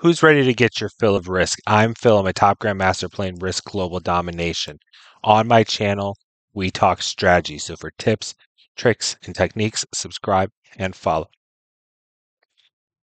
Who's ready to get your fill of Risk? I'm Phil. I'm a top grandmaster playing Risk Global Domination. On my channel, we talk strategy. So for tips, tricks, and techniques, subscribe and follow.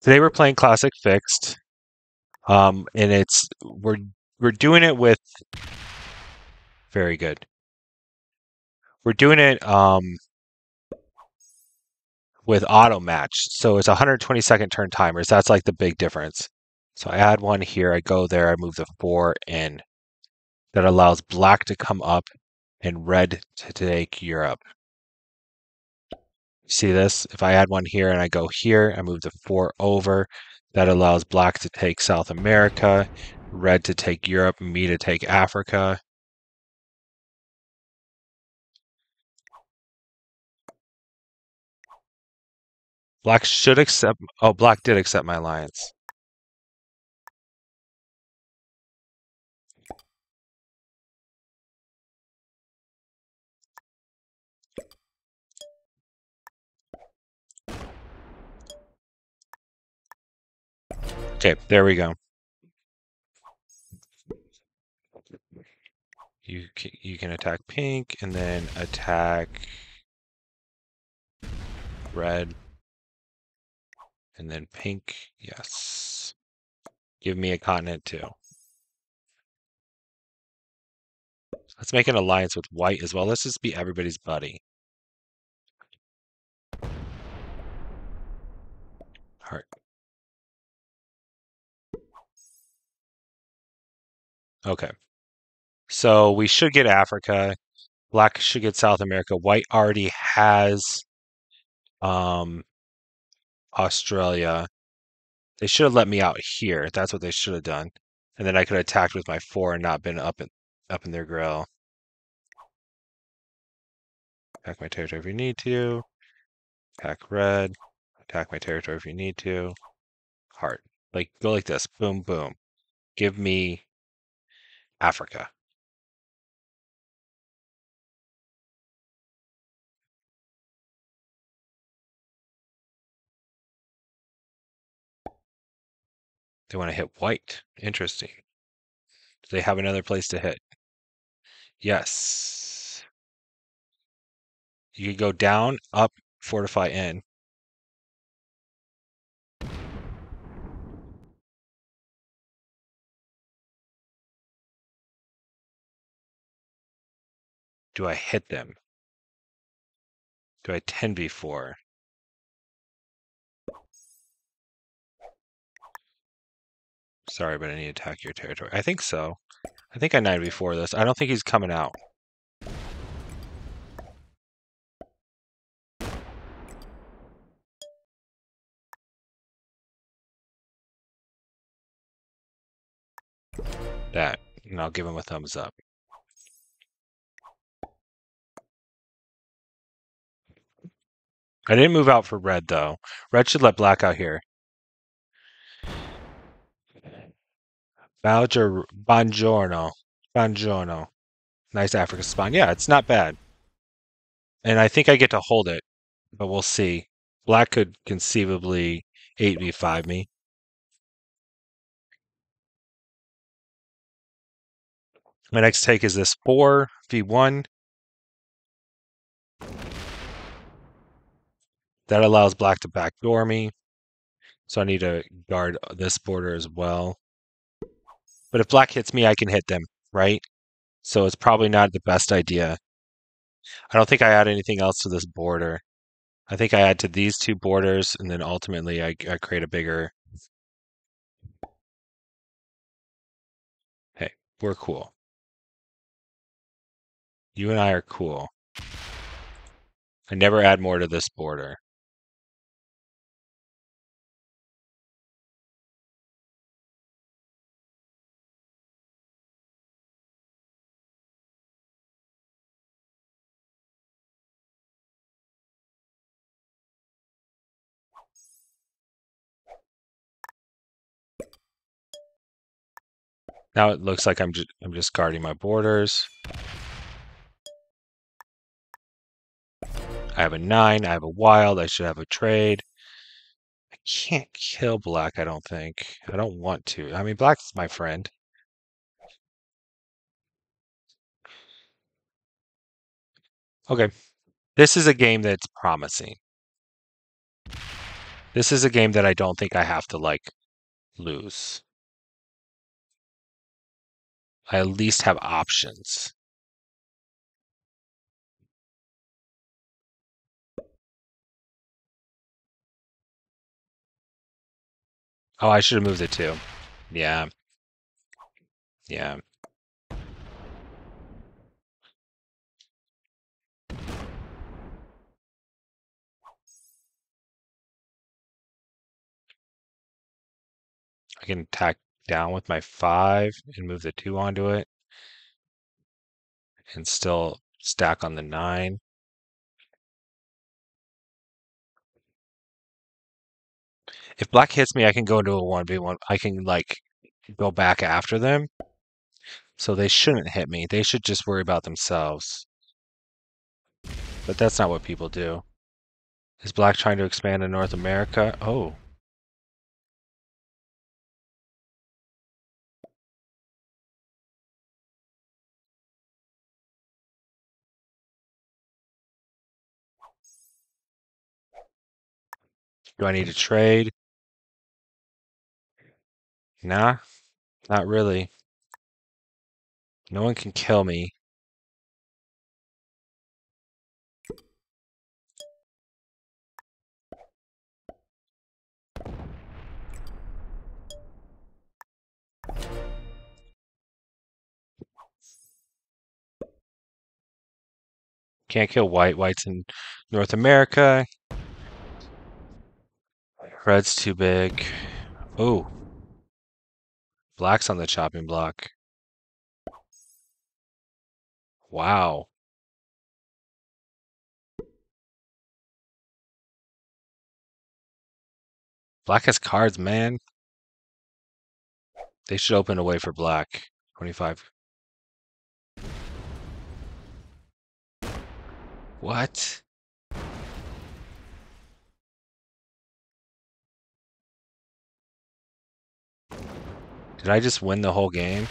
Today we're playing Classic Fixed, um, and it's we're we're doing it with very good. We're doing it um, with auto match, so it's 120 second turn timers. That's like the big difference. So I add one here, I go there, I move the four in. That allows black to come up and red to take Europe. See this? If I add one here and I go here, I move the four over. That allows black to take South America, red to take Europe, me to take Africa. Black should accept. Oh, black did accept my alliance. Okay, there we go. You can, you can attack pink and then attack red and then pink. Yes. Give me a continent too. Let's make an alliance with white as well. Let's just be everybody's buddy. Heart. Okay. So we should get Africa. Black should get South America. White already has um, Australia. They should have let me out here. That's what they should have done. And then I could have attacked with my four and not been up in up in their grill. Attack my territory if you need to. Attack red. Attack my territory if you need to. Heart. Like go like this. Boom, boom. Give me Africa. They want to hit white. Interesting. Do they have another place to hit? Yes. You could go down, up, fortify in. Do I hit them? Do I 10v4? Sorry, but I need to attack your territory. I think so. I think I 9 before this. I don't think he's coming out. That. And I'll give him a thumbs up. I didn't move out for red, though. Red should let black out here. Balger, Buongiorno. Buongiorno. Nice African spawn. Yeah, it's not bad. And I think I get to hold it, but we'll see. Black could conceivably 8v5 me. My next take is this 4v1. That allows black to backdoor me. So I need to guard uh, this border as well. But if black hits me, I can hit them, right? So it's probably not the best idea. I don't think I add anything else to this border. I think I add to these two borders, and then ultimately I, I create a bigger... Hey, we're cool. You and I are cool. I never add more to this border. Now it looks like I'm just I'm just guarding my borders. I have a nine, I have a wild, I should have a trade. I Can't kill black, I don't think. I don't want to. I mean, black's my friend. Okay. This is a game that's promising. This is a game that I don't think I have to, like, lose. I at least have options. Oh, I should have moved it too. Yeah. Yeah. I can tack down with my five and move the two onto it and still stack on the nine. If black hits me, I can go into a 1v1. I can, like, go back after them. So they shouldn't hit me. They should just worry about themselves. But that's not what people do. Is black trying to expand in North America? Oh. Do I need to trade? Nah, not really. No one can kill me. Can't kill white. White's in North America. Red's too big. Oh. Black's on the chopping block. Wow. Black has cards, man. They should open a way for black. 25. What? Did I just win the whole game?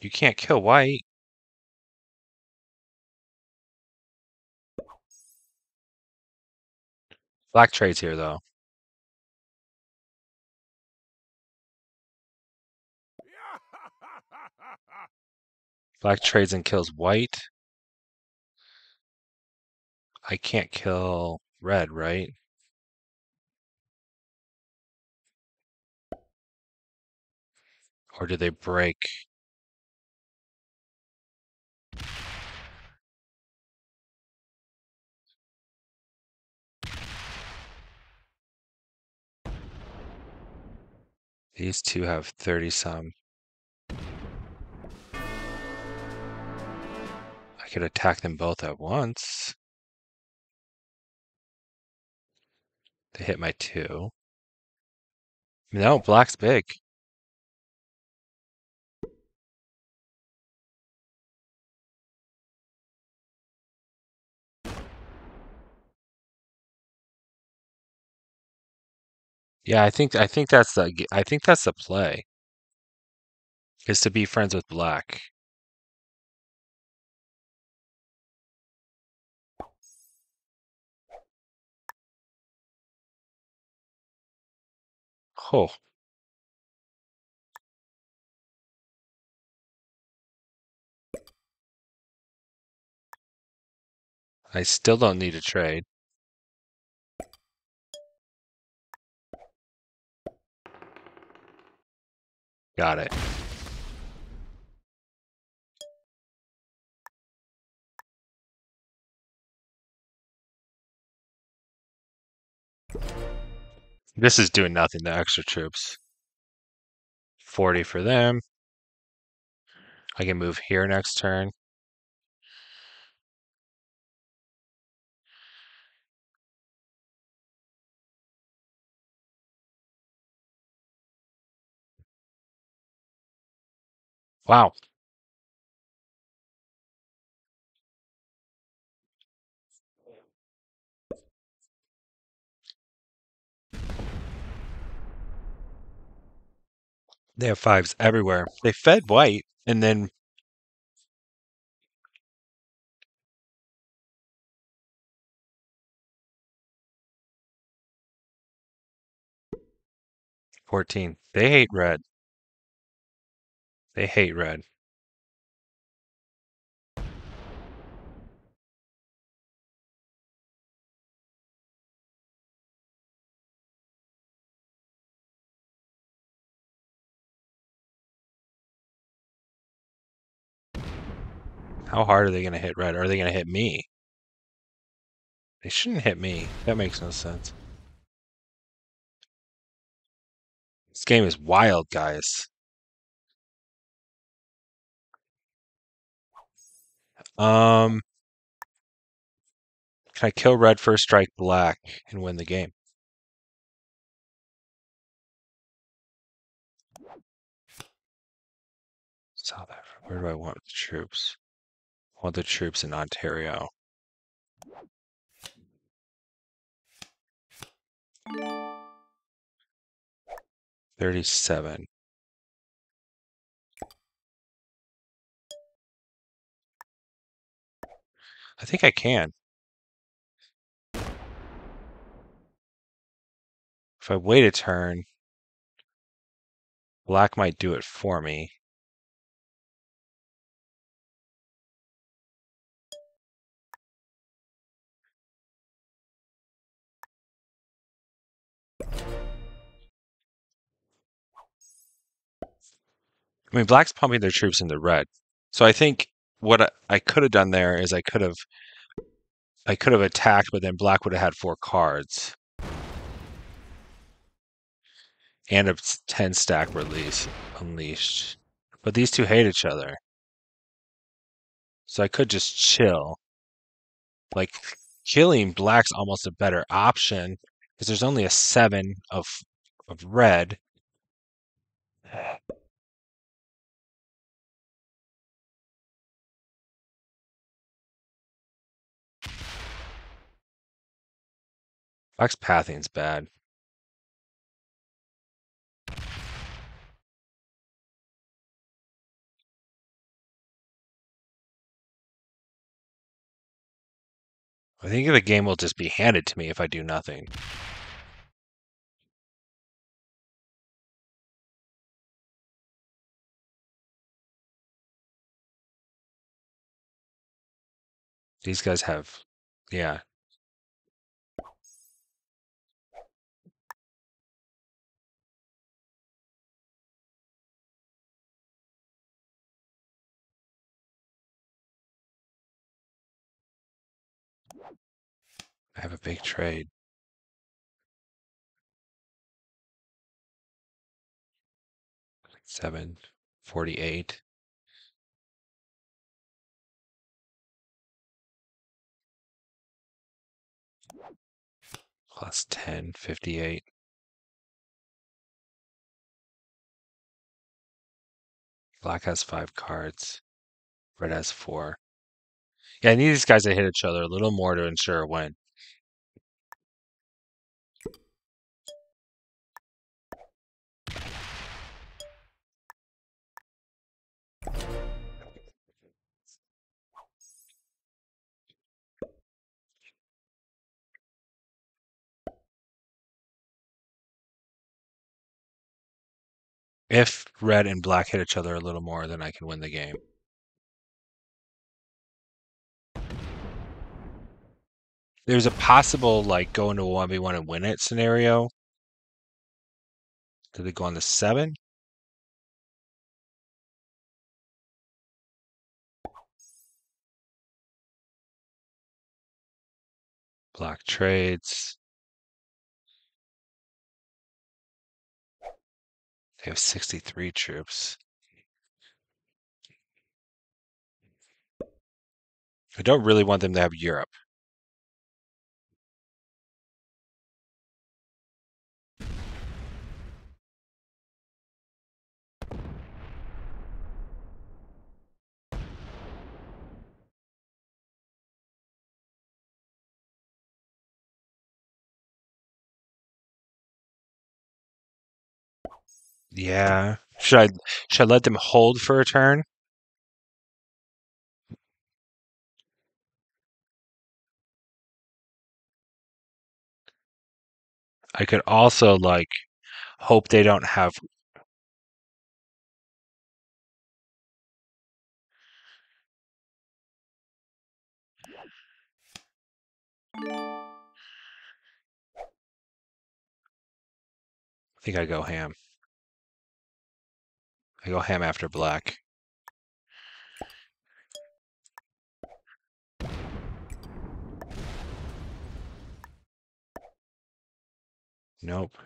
You can't kill white. Black trades here, though. Black trades and kills white. I can't kill red, right? Or do they break? These two have 30 some. I could attack them both at once. They hit my two. No, black's big. Yeah, I think I think that's the I think that's the play. Is to be friends with black. Oh. I still don't need a trade. Got it. This is doing nothing to extra troops. 40 for them. I can move here next turn. Wow. They have fives everywhere. They fed white, and then fourteen. They hate red. They hate red. How hard are they going to hit red? Are they going to hit me? They shouldn't hit me. That makes no sense. This game is wild, guys. Um, can I kill red first strike black and win the game? South Africa. Where do I want the troops? Want the troops in Ontario. Thirty-seven. I think I can. If I wait a turn, black might do it for me. I mean, black's pumping their troops into red. So I think what I, I could have done there is I could have I could have attacked, but then black would have had four cards. And a 10 stack release unleashed. But these two hate each other. So I could just chill. Like killing black's almost a better option because there's only a 7 of of red. Pathing's bad. I think the game will just be handed to me if I do nothing. These guys have, yeah. I have a big trade. Seven, forty-eight. Plus 10, 58. Black has five cards. Red has four. Yeah, I need these guys to hit each other a little more to ensure a win. If red and black hit each other a little more, then I can win the game. There's a possible like go into a 1v1 and win it scenario. Did they go on the seven? Black trades. They have 63 troops. I don't really want them to have Europe. Yeah. Should I should I let them hold for a turn? I could also like hope they don't have I think I go ham. I go ham after black. Nope.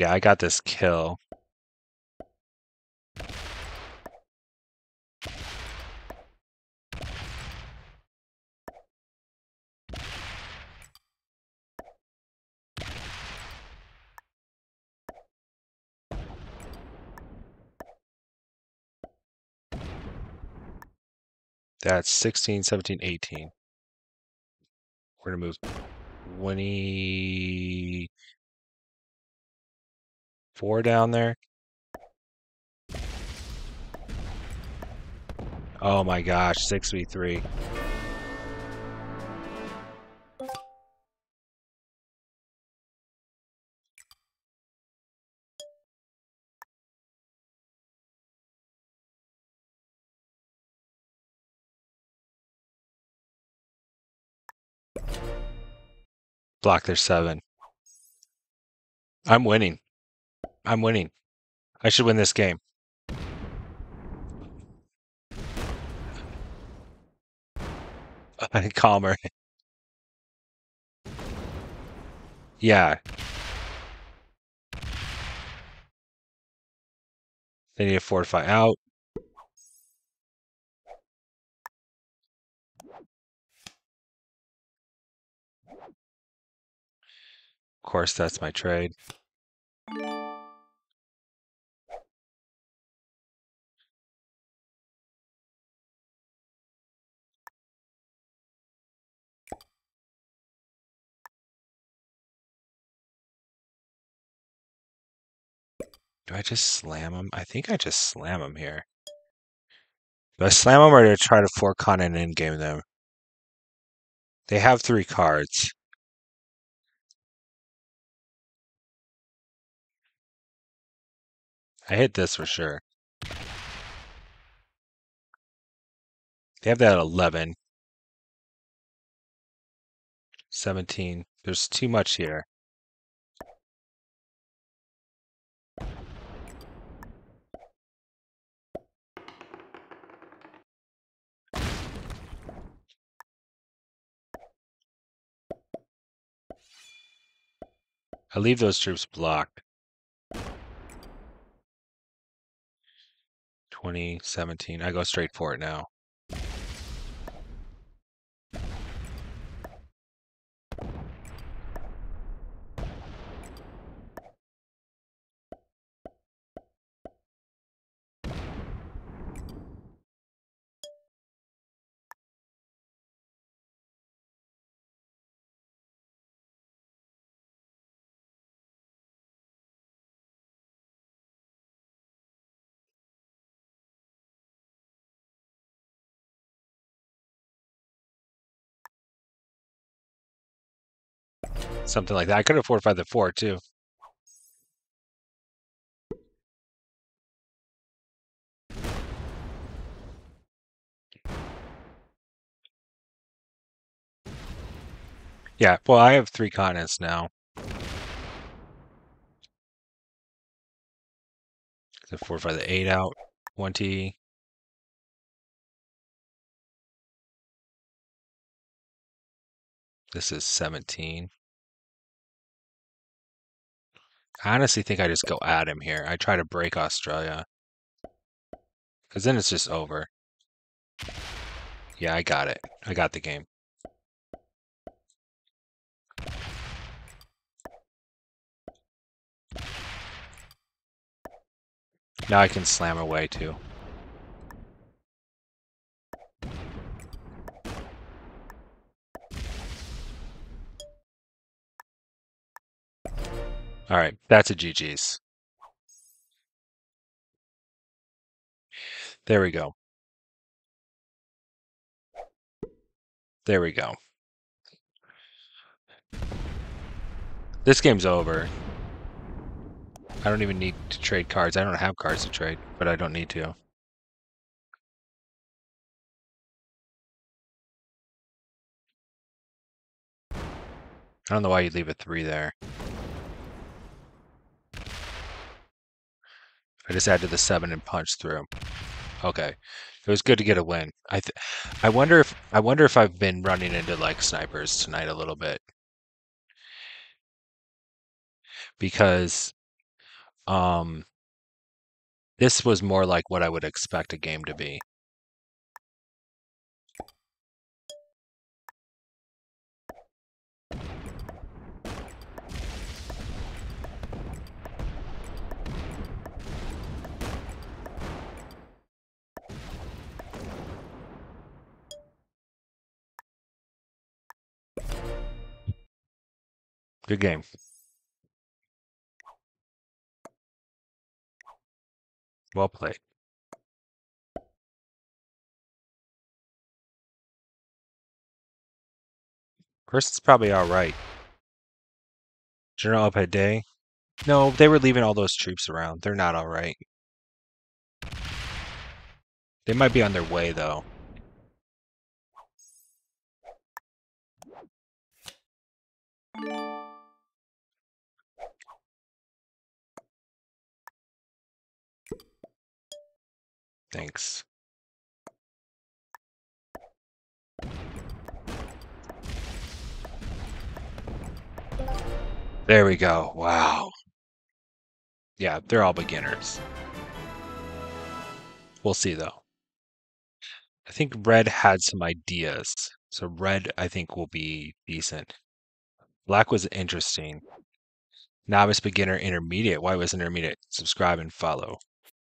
Yeah, I got this kill. That's 16, 17, 18. We're going to move 24 down there. Oh my gosh, 6v3. Block their seven. I'm winning. I'm winning. I should win this game. Calmer. Yeah. They need to fortify out. Of course, that's my trade. Do I just slam him? I think I just slam him here. Do I slam him or do I try to four con and in-game them? They have three cards. I hit this for sure. They have that at 11. 17. There's too much here. I leave those troops blocked. 2017. I go straight for it now. Something like that. I could have fortified the four too. Yeah, well, I have three continents now. So fortify the eight out. 20. This is 17. I honestly think I just go at him here. I try to break Australia. Because then it's just over. Yeah, I got it. I got the game. Now I can slam away too. All right, that's a GG's. There we go. There we go. This game's over. I don't even need to trade cards. I don't have cards to trade, but I don't need to. I don't know why you'd leave a three there. I just added the seven and punch through. Okay, it was good to get a win. I I wonder if I wonder if I've been running into like snipers tonight a little bit because um this was more like what I would expect a game to be. Good game. Well played. First, probably all right. General Day. No, they were leaving all those troops around. They're not all right. They might be on their way, though. Thanks. There we go. Wow. Yeah, they're all beginners. We'll see, though. I think red had some ideas. So red, I think, will be decent. Black was interesting. Novice, beginner, intermediate. Why was intermediate? Subscribe and follow.